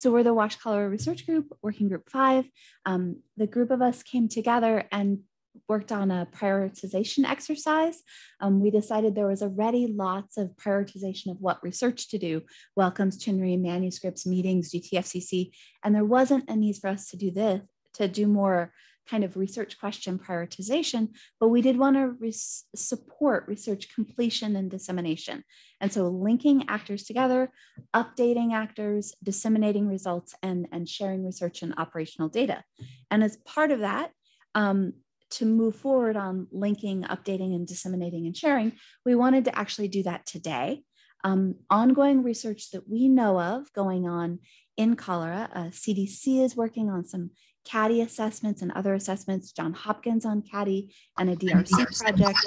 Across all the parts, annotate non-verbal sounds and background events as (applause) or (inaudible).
So we're the Wash Cholera Research Group, Working Group 5. Um, the group of us came together and worked on a prioritization exercise. Um, we decided there was already lots of prioritization of what research to do, welcomes, CHNRI, manuscripts, meetings, GTFCC, and there wasn't a need for us to do this, to do more kind of research question prioritization, but we did want to support research completion and dissemination. And so linking actors together, updating actors, disseminating results, and, and sharing research and operational data. And as part of that, um, to move forward on linking, updating, and disseminating and sharing, we wanted to actually do that today. Um, ongoing research that we know of going on in cholera, uh, CDC is working on some CATI assessments and other assessments, John Hopkins on CATI and a DRC project,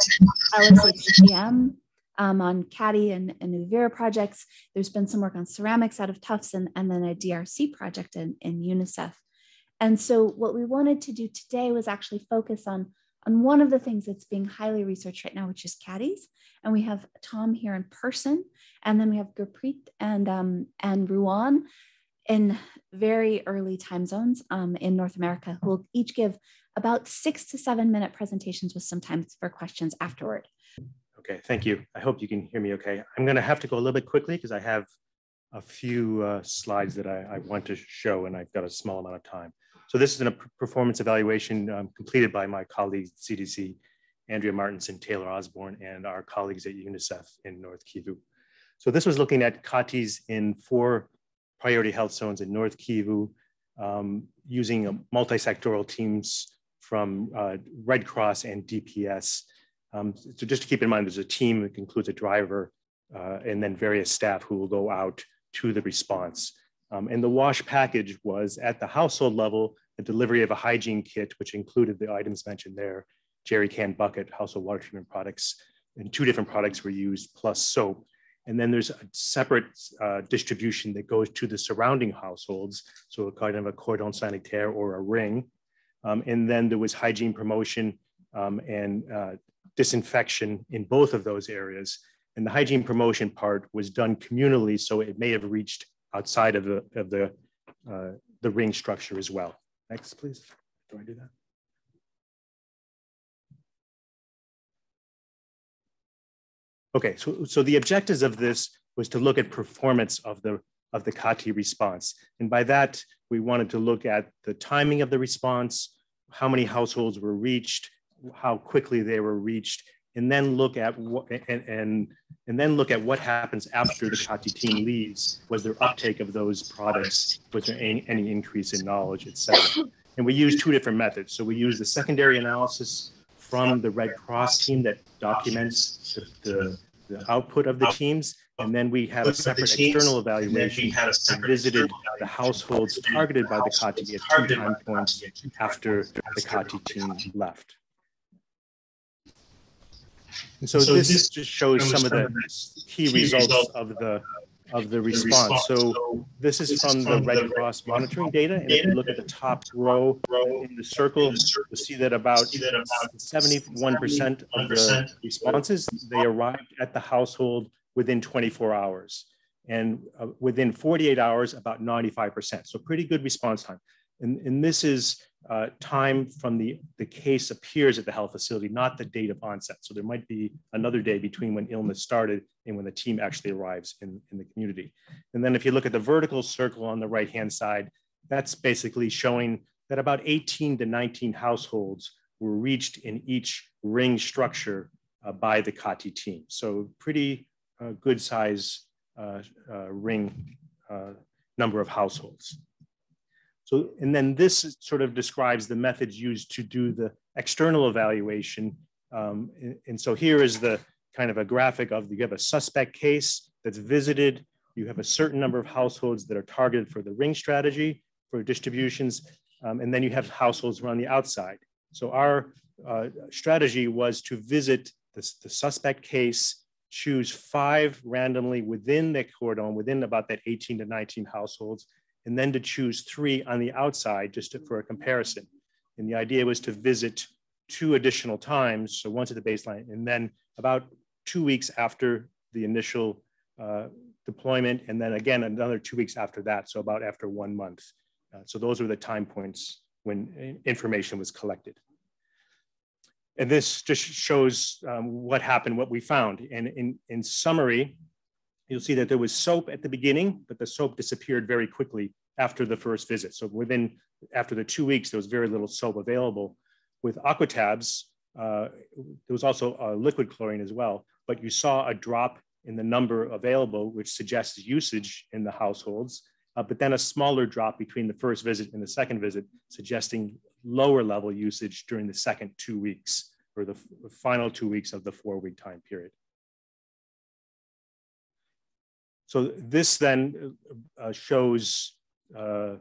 LSHTM um, on CATI and, and Uvira projects. There's been some work on ceramics out of Tufts and, and then a DRC project in, in UNICEF. And so what we wanted to do today was actually focus on, on one of the things that's being highly researched right now, which is CATIs. And we have Tom here in person, and then we have Gurpreet and, um, and Ruwan in very early time zones um, in North America who will each give about six to seven minute presentations with some time for questions afterward. Okay, thank you. I hope you can hear me okay. I'm gonna have to go a little bit quickly because I have a few uh, slides that I, I, want to show and I've got a small amount of time. So this is a performance evaluation um, completed by my colleagues at CDC, Andrea Martinson, Taylor Osborne, and our colleagues at UNICEF in North Kivu. So this was looking at CATIs in four priority health zones in North Kivu um, using multi-sectoral teams from uh, Red Cross and DPS. Um, so just to keep in mind, there's a team that includes a driver uh, and then various staff who will go out to the response. Um, and the WASH package was at the household level, the delivery of a hygiene kit, which included the items mentioned there, jerry can bucket, household water treatment products, and two different products were used, plus soap. And then there's a separate uh, distribution that goes to the surrounding households. So a kind of a cordon sanitaire or a ring. Um, and then there was hygiene promotion um, and uh, disinfection in both of those areas. And the hygiene promotion part was done communally, so it may have reached outside of the, of the, uh, the ring structure as well. Next, please. Do I do that? Okay, so, so the objectives of this was to look at performance of the, of the CATI response. And by that, we wanted to look at the timing of the response, how many households were reached, how quickly they were reached, and then look at what and, and and then look at what happens after the CATI team leaves. Was there uptake of those products? Was there any, any increase in knowledge, et cetera? And we use two different methods. So we use the secondary analysis from the Red Cross team that documents the, the, the output of the teams. And then we have a separate external evaluation that visited the households targeted by the CATI at two time points after the CATI team left. And so, this, just shows some of the key results of the of the response. So this is from the Red Cross monitoring data. And if you look at the top row in the circle, you'll see that about 71% of the responses, they arrived at the household within 24 hours. And uh, within 48 hours, about 95%. So pretty good response time. And, and this is uh, time from the, the case appears at the health facility, not the date of onset. So there might be another day between when illness started and when the team actually arrives in, in the community. And then if you look at the vertical circle on the right-hand side, that's basically showing that about 18 to 19 households were reached in each ring structure uh, by the CATI team. So pretty uh, good size uh, uh, ring uh, number of households. So, and then this sort of describes the methods used to do the external evaluation. Um, and, and, so here is the kind of a graphic of you have a suspect case that's visited. You have a certain number of households that are targeted for the ring strategy for distributions. Um, and then you have households around the outside. So our uh, strategy was to visit the suspect case, choose five randomly within the cordon, within about that 18 to 19 households, and then to choose three on the outside just to, for a comparison. And the idea was to visit two additional times, so once at the baseline, and then about two weeks after the initial, uh, deployment, and then again another two weeks after that, so about after one month. Uh, so those were the time points when information was collected. And this just shows um, what happened, what we found. And in, in summary, you'll see that there was soap at the beginning, but the soap disappeared very quickly after the first visit. So within, after the two weeks, there was very little soap available. With aquatabs, uh, there was also uh, liquid chlorine as well, but you saw a drop in the number available, which suggests usage in the households, uh, but then a smaller drop between the first visit and the second visit, suggesting lower level usage during the second two weeks or the, the final two weeks of the four week time period. So this then uh, shows uh,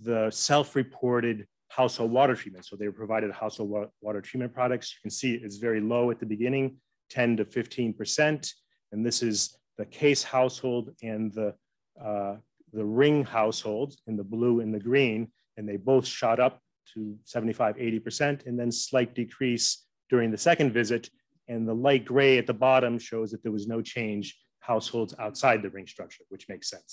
the self-reported household water treatment. So they were provided household wa water treatment products. You can see it's very low at the beginning, 10 to 15%. And this is the case household and the, uh, the ring household in the blue and the green. And they both shot up to 75, 80%, and then slight decrease during the second visit. And the light gray at the bottom shows that there was no change households outside the ring structure, which makes sense.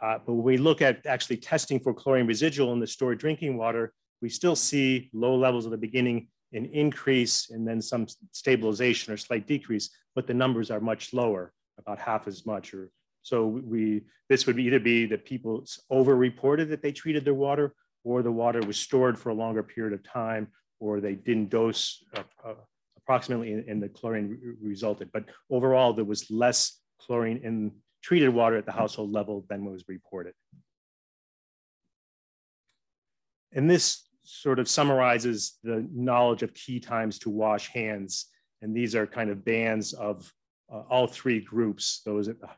Uh, but when we look at actually testing for chlorine residual in the stored drinking water, we still see low levels at the beginning, an increase, and then some stabilization or slight decrease, but the numbers are much lower, about half as much. Or so we this would either be that people over-reported that they treated their water, or the water was stored for a longer period of time, or they didn't dose uh, uh, approximately in, in the chlorine re resulted. But overall, there was less chlorine in treated water at the household level than was reported. And this sort of summarizes the knowledge of key times to wash hands. And these are kind of bands of uh, all three groups, those at the,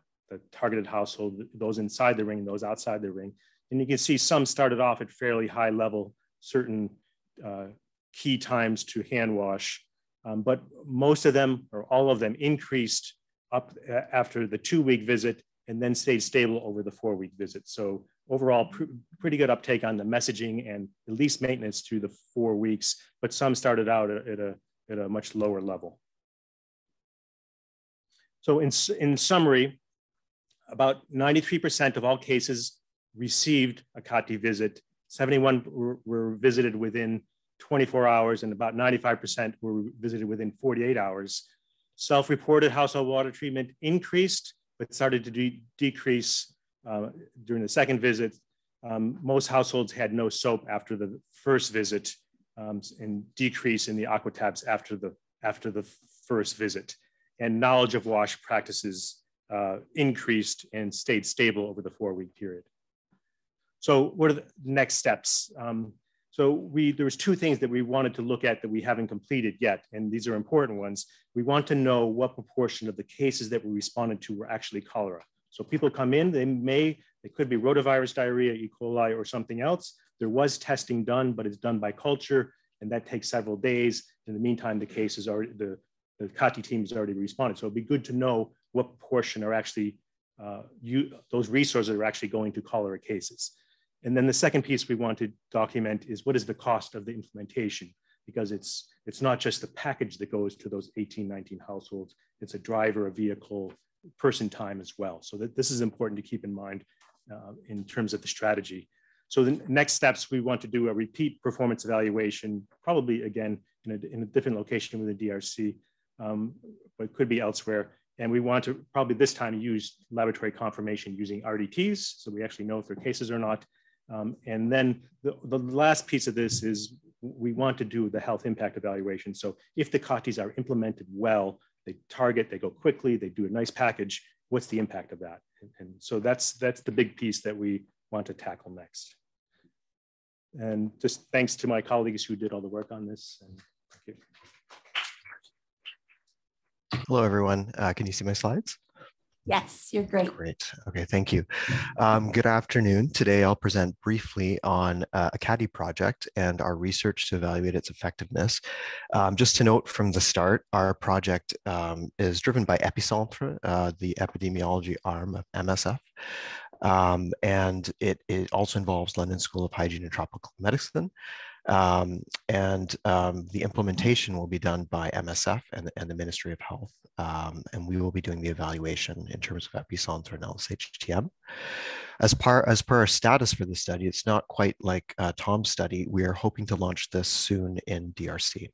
targeted household, those inside the ring, those outside the ring. And you can see some started off at fairly high level, certain uh, key times to hand wash, um, but most of them or all of them increased up after the two week visit and then stayed stable over the four week visit. So overall, pr pretty good uptake on the messaging and at least maintenance through the four weeks, but some started out at a, at a much lower level. So in, in summary, about 93% of all cases received a CATI visit. 71 were, were visited within 24 hours and about 95% were visited within 48 hours. Self-reported household water treatment increased, but started to de decrease uh, during the second visit. Um, most households had no soap after the first visit um, and decrease in the aquatabs after the, after the first visit. And knowledge of wash practices uh, increased and stayed stable over the four week period. So what are the next steps? Um, so we there was two things that we wanted to look at that we haven't completed yet, and these are important ones. We want to know what proportion of the cases that we responded to were actually cholera. So people come in, they may, they could be rotavirus diarrhea, E. coli, or something else. There was testing done, but it's done by culture, and that takes several days. In the meantime, the case is already, the, the CATI team has already responded. So it'd be good to know what proportion are actually, uh, you, those resources are actually going to cholera cases. And then the second piece we want to document is what is the cost of the implementation? Because it's, it's not just the package that goes to those 18, 19 households, it's a driver, a vehicle, person time as well. So that this is important to keep in mind uh, in terms of the strategy. So the next steps, we want to do a repeat performance evaluation, probably again in a, in a different location with the DRC, um, but could be elsewhere. And we want to probably this time use laboratory confirmation using RDTs. So we actually know if they're cases or not. Um, and then the, the last piece of this is we want to do the health impact evaluation. So if the CATIs are implemented well, they target, they go quickly, they do a nice package, what's the impact of that? And, and so that's, that's the big piece that we want to tackle next. And just thanks to my colleagues who did all the work on this. Hello, everyone. Uh, can you see my slides? Yes, you're great. Great. Okay, thank you. Um, good afternoon. Today I'll present briefly on uh, a CATI project and our research to evaluate its effectiveness. Um, just to note from the start, our project um, is driven by Epicentre, uh, the epidemiology arm of MSF. Um, and it, it also involves London School of Hygiene and Tropical Medicine. Um, and um, the implementation will be done by MSF and, and the Ministry of Health um, and we will be doing the evaluation in terms of epicentre and LSHTM. As, par, as per our status for the study, it's not quite like uh, Tom's study. We are hoping to launch this soon in DRC.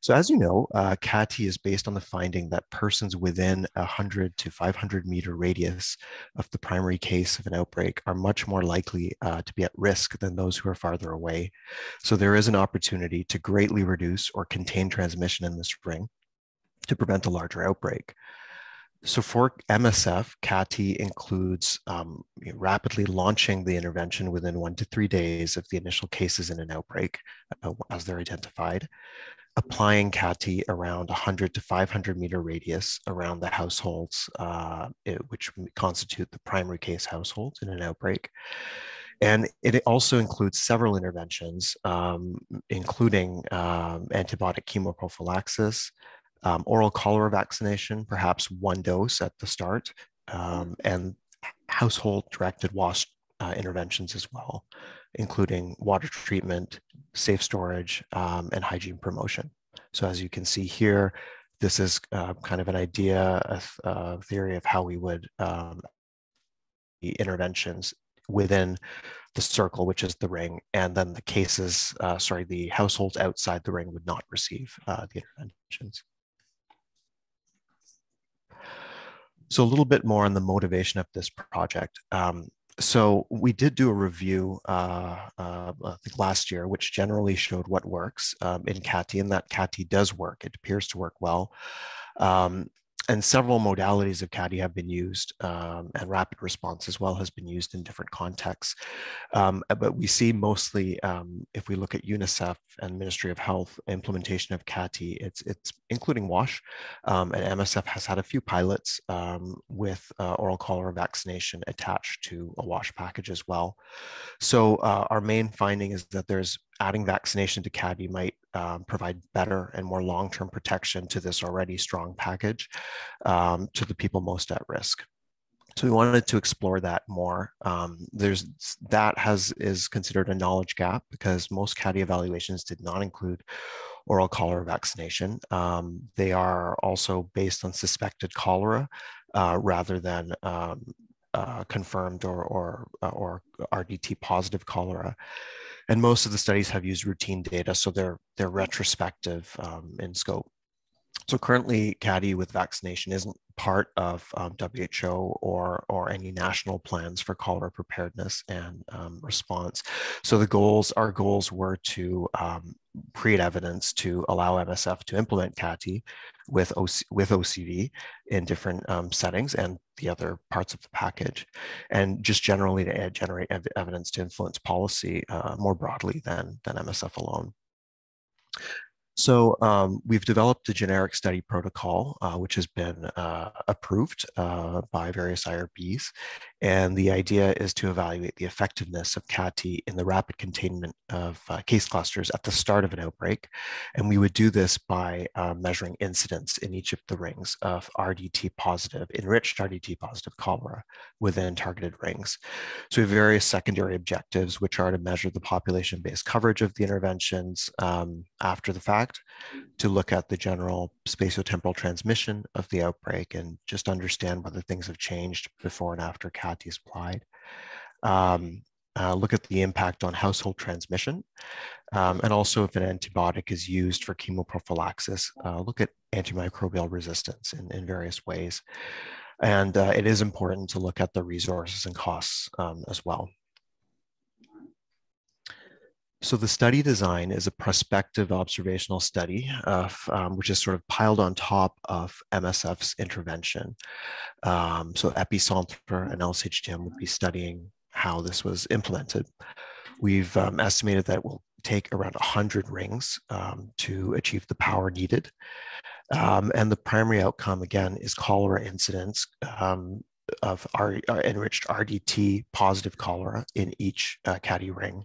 So as you know, uh, CATI is based on the finding that persons within a 100 to 500 meter radius of the primary case of an outbreak are much more likely uh, to be at risk than those who are farther away. So there is an opportunity to greatly reduce or contain transmission in this ring to prevent a larger outbreak. So for MSF, CATI includes um, rapidly launching the intervention within one to three days of the initial cases in an outbreak uh, as they're identified, applying CATI around 100 to 500 meter radius around the households, uh, it, which constitute the primary case households in an outbreak. And it also includes several interventions, um, including um, antibiotic chemoprophylaxis, um, oral cholera vaccination, perhaps one dose at the start, um, and household directed wash uh, interventions as well including water treatment, safe storage, um, and hygiene promotion. So as you can see here, this is uh, kind of an idea, a, a, theory of how we would um, interventions within the circle, which is the ring, and then the cases, uh, sorry, the households outside the ring would not receive uh, the interventions. So a little bit more on the motivation of this project. Um, so we did do a review, uh, uh, I think last year, which generally showed what works um, in CATI, and that CATI does work. It appears to work well. Um, and several modalities of CATI have been used, um, and rapid response as well has been used in different contexts. Um, but we see mostly, um, if we look at UNICEF and Ministry of Health implementation of CATI, it's it's including WASH, um, and MSF has had a few pilots um, with uh, oral cholera vaccination attached to a WASH package as well. So uh, our main finding is that there's adding vaccination to CATI might um, provide better and more long-term protection to this already strong package um, to the people most at risk. So we wanted to explore that more. Um, there's that has is considered a knowledge gap because most CATI evaluations did not include oral cholera vaccination. Um, they are also based on suspected cholera uh, rather than um, uh, confirmed or or or RDT positive cholera and most of the studies have used routine data, so they're they're retrospective um, in scope. So currently, CATI with vaccination isn't part of um, WHO or or any national plans for cholera preparedness and um, response. So the goals, our goals were to um, create evidence to allow MSF to implement CATI with, OC, with OCV in different um, settings and the other parts of the package, and just generally to generate ev evidence to influence policy uh, more broadly than, than MSF alone. So um, we've developed a generic study protocol, uh, which has been uh, approved uh, by various IRBs. And the idea is to evaluate the effectiveness of CATI in the rapid containment of uh, case clusters at the start of an outbreak. And we would do this by uh, measuring incidence in each of the rings of RDT positive, enriched RDT positive cholera within targeted rings. So we have various secondary objectives, which are to measure the population-based coverage of the interventions um, after the fact to look at the general spatiotemporal transmission of the outbreak and just understand whether things have changed before and after CATI is applied. Um, uh, look at the impact on household transmission, um, and also if an antibiotic is used for chemoprophylaxis, uh, look at antimicrobial resistance in, in various ways. And uh, it is important to look at the resources and costs um, as well. So the study design is a prospective observational study, of, um, which is sort of piled on top of MSF's intervention. Um, so Epicentre and LSHTM would be studying how this was implemented. We've um, estimated that it will take around 100 rings um, to achieve the power needed. Um, and the primary outcome, again, is cholera incidence um, of R, uh, enriched RDT positive cholera in each uh, CATI ring.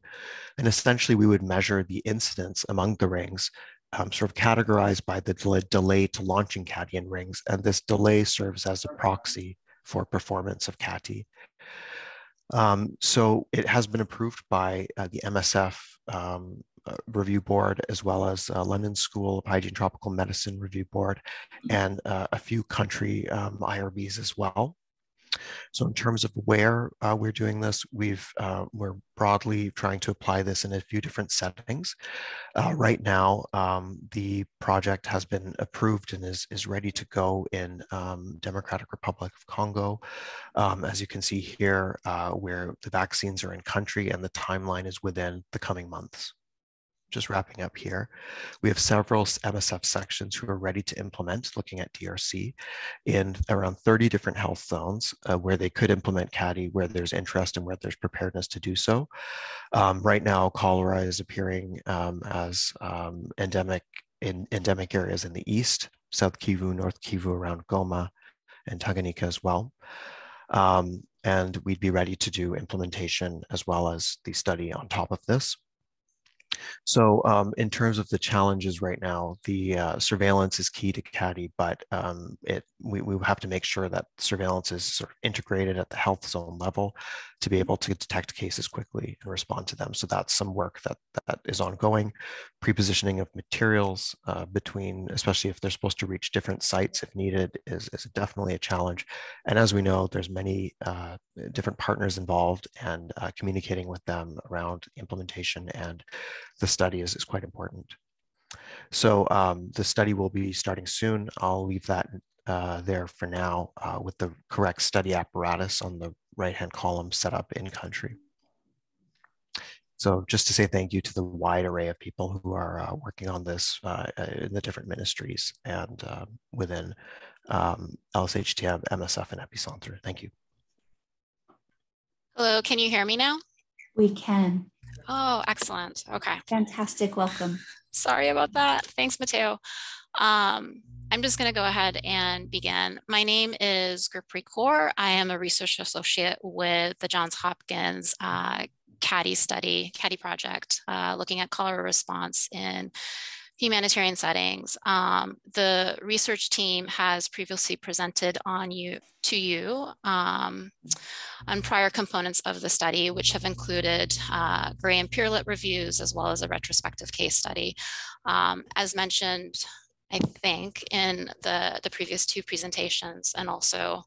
And essentially, we would measure the incidence among the rings, um, sort of categorized by the delay, delay to launching CATI in rings. And this delay serves as a proxy for performance of CATI. Um, so it has been approved by uh, the MSF um, uh, Review Board, as well as uh, London School of Hygiene Tropical Medicine Review Board, and uh, a few country um, IRBs as well. So in terms of where uh, we're doing this, we've, uh, we're broadly trying to apply this in a few different settings. Uh, right now, um, the project has been approved and is, is ready to go in um, Democratic Republic of Congo. Um, as you can see here, uh, where the vaccines are in country and the timeline is within the coming months just wrapping up here, we have several MSF sections who are ready to implement looking at DRC in around 30 different health zones uh, where they could implement CATI where there's interest and where there's preparedness to do so. Um, right now, cholera is appearing um, as um, endemic in endemic areas in the east, South Kivu, North Kivu around Goma, and Tanganyika as well. Um, and we'd be ready to do implementation as well as the study on top of this. So um, in terms of the challenges right now, the uh, surveillance is key to CATI, but um, it, we, we have to make sure that surveillance is sort of integrated at the health zone level to be able to detect cases quickly and respond to them. So that's some work that, that is ongoing. Prepositioning of materials uh, between, especially if they're supposed to reach different sites if needed, is, is definitely a challenge. And as we know, there's many uh, different partners involved and uh, communicating with them around implementation and the study is, is quite important. So um, the study will be starting soon. I'll leave that uh, there for now uh, with the correct study apparatus on the right-hand column set up in country. So just to say thank you to the wide array of people who are uh, working on this uh, in the different ministries and uh, within um, LSHTM, MSF, and Epicentre. Thank you. Hello, can you hear me now? We can. Oh, excellent. Okay. Fantastic. Welcome. Sorry about that. Thanks, Mateo. Um, I'm just going to go ahead and begin. My name is Gurpreet Kaur. I am a research associate with the Johns Hopkins uh, CATI study, CATI project, uh, looking at cholera response in humanitarian settings. Um, the research team has previously presented on you to you um, on prior components of the study, which have included uh, Gray and Pierlet reviews, as well as a retrospective case study. Um, as mentioned, I think in the, the previous two presentations and also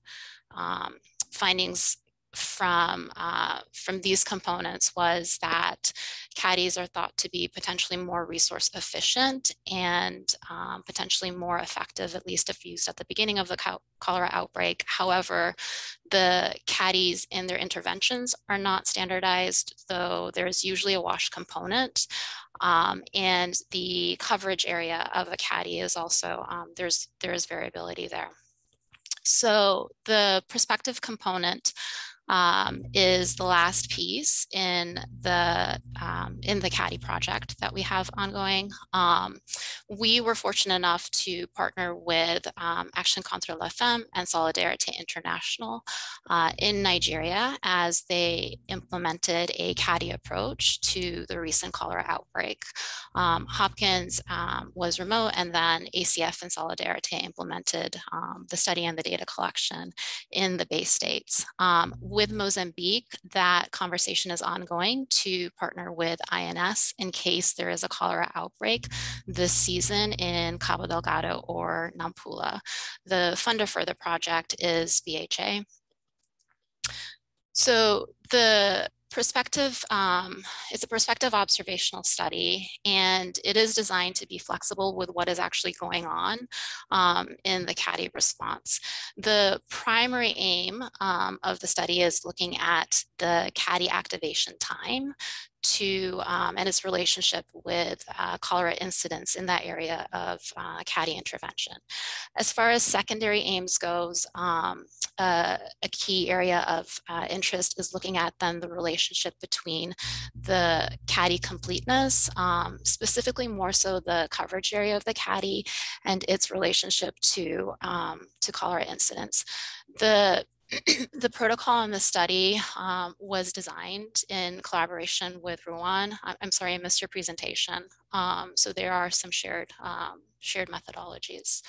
um, findings from, uh, from these components was that CATIs are thought to be potentially more resource efficient and um, potentially more effective, at least if used at the beginning of the cholera outbreak. However, the CATIs in their interventions are not standardized, though there's usually a wash component. Um, and the coverage area of a CATI is also, um, there's, there is variability there. So the prospective component um, is the last piece in the um, in the CATI project that we have ongoing. Um, we were fortunate enough to partner with um, Action Contre la Faim and Solidarité International uh, in Nigeria as they implemented a CATI approach to the recent cholera outbreak. Um, Hopkins um, was remote and then ACF and Solidarité implemented the study and the data collection in the BAY States with Mozambique, that conversation is ongoing to partner with INS in case there is a cholera outbreak this season in Cabo Delgado or Nampula. The funder for the project is BHA. So the Perspective, um, it's a prospective observational study and it is designed to be flexible with what is actually going on um, in the CATI response. The primary aim um, of the study is looking at the CATI activation time to um, and its relationship with uh, cholera incidence in that area of uh, intervention. As far as secondary aims goes, um, uh, a key area of uh, interest is looking at then the relationship between the CATI completeness, um, specifically more so the coverage area of the CATI and its relationship to, um, to cholera incidence. The (clears throat) the protocol in the study um, was designed in collaboration with Ruwan. I'm sorry, I missed your presentation. Um, so there are some shared, um, shared methodologies.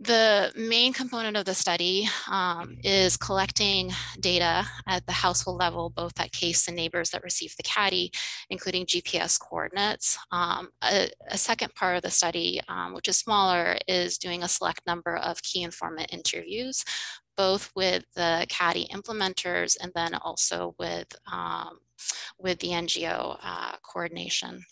The main component of the study um, is collecting data at the household level, both at case and neighbors that receive the CATI, including GPS coordinates. Um, a, a, second part of the study, um, which is smaller, is doing a select number of key informant interviews, both with the CATI implementers and then also with, um, with the NGO uh, coordination.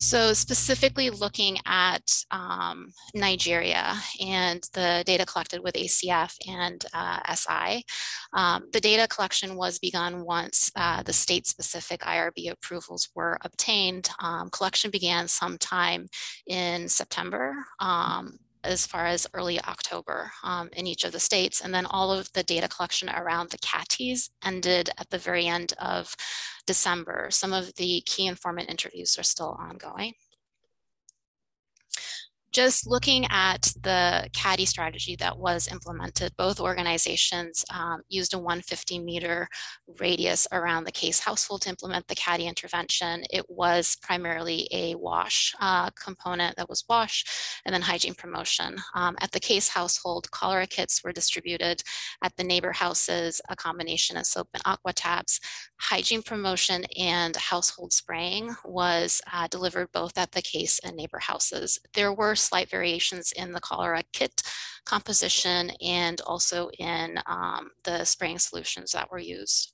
So specifically looking at um, Nigeria and the data collected with ACF and uh, SI, um, the data collection was begun once uh, the state-specific IRB approvals were obtained. Um, collection began sometime in September um, as far as early October um, in each of the states. And then all of the data collection around the CATIs ended at the very end of December. Some of the key informant interviews are still ongoing just looking at the CATI strategy that was implemented, both organizations um, used a 150 meter radius around the case household to implement the CATI intervention. It was primarily a wash uh, component that was wash and then hygiene promotion. Um, at the case household, cholera kits were distributed at the neighbor houses, a combination of soap and aqua tabs. Hygiene promotion and household spraying was uh, delivered both at the case and neighbor houses. There were slight variations in the cholera kit composition and also in um, the spraying solutions that were used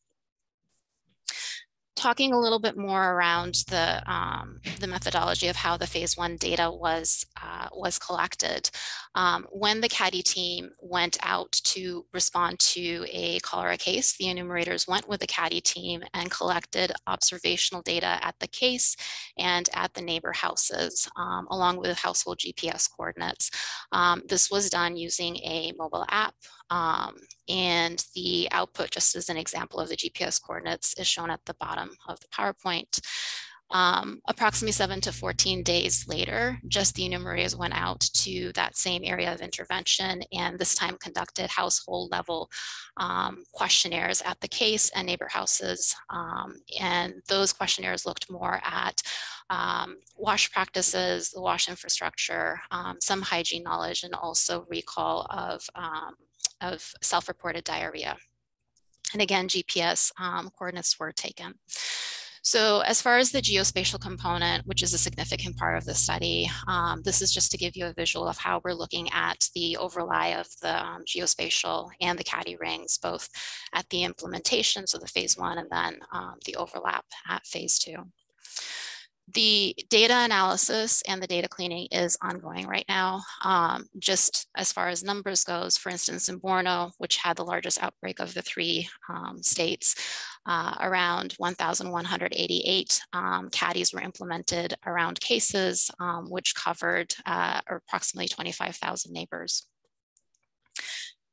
talking a little bit more around the, um, the methodology of how the phase one data was, uh, was collected. Um, when the CATI team went out to respond to a cholera case, the enumerators went with the CATI team and collected observational data at the case and at the neighbor houses, um, along with household GPS coordinates. Um, this was done using a mobile app um, and the output, just as an example of the GPS coordinates, is shown at the bottom of the PowerPoint. Um, approximately seven to 14 days later, just the enumerators went out to that same area of intervention and this time conducted household level um, questionnaires at the case and neighbor houses. Um, and those questionnaires looked more at um, wash practices, the wash infrastructure, um, some hygiene knowledge, and also recall of um, of self-reported diarrhea. And again, GPS um, coordinates were taken. So as far as the geospatial component, which is a significant part of the study, um, this is just to give you a visual of how we're looking at the overlay of the um, geospatial and the CATI rings, both at the implementation, so the phase one, and then um, the overlap at phase two. The data analysis and the data cleaning is ongoing right now. Um, just as far as numbers goes, for instance, in Borno, which had the largest outbreak of the three um, states, uh, around 1,188 um, CATIs were implemented around cases, um, which covered uh, approximately 25,000 neighbors.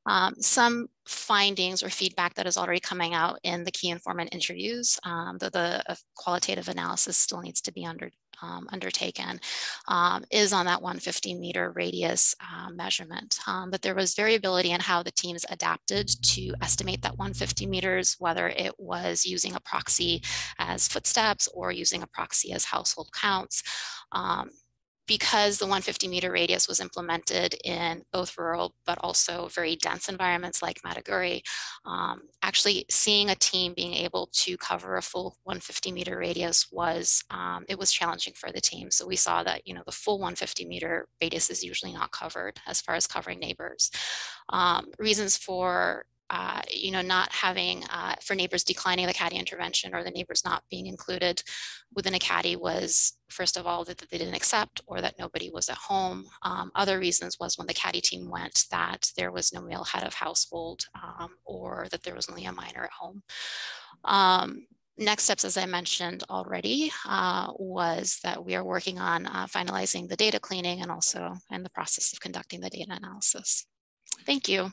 Um, some findings or feedback that is already coming out in the key informant interviews, um, though the uh, qualitative analysis still needs to be under, um, undertaken, um, is on that 150 meter radius uh, measurement. Um, but there was variability in how the teams adapted to estimate that 150 meters, whether it was using a proxy as footsteps or using a proxy as household counts. Because the 150 meter radius was implemented in both rural but also very dense environments like Maiduguri, um, actually seeing a team being able to cover a full 150 meter radius was, um, it was challenging for the team. So we saw that, you know, the full 150 meter radius is usually not covered as far as covering neighbors. Um, reasons for uh, you know, not having, uh, for neighbors declining the CATI intervention or the neighbors not being included within a CATI was, first of all, that, that they didn't accept or that nobody was at home. Um, other reasons was when the CATI team went that there was no male head of household um, or that there was only a minor at home. Um, next steps, as I mentioned already, uh, was that we are working on uh, finalizing the data cleaning and also in the process of conducting the data analysis. Thank you.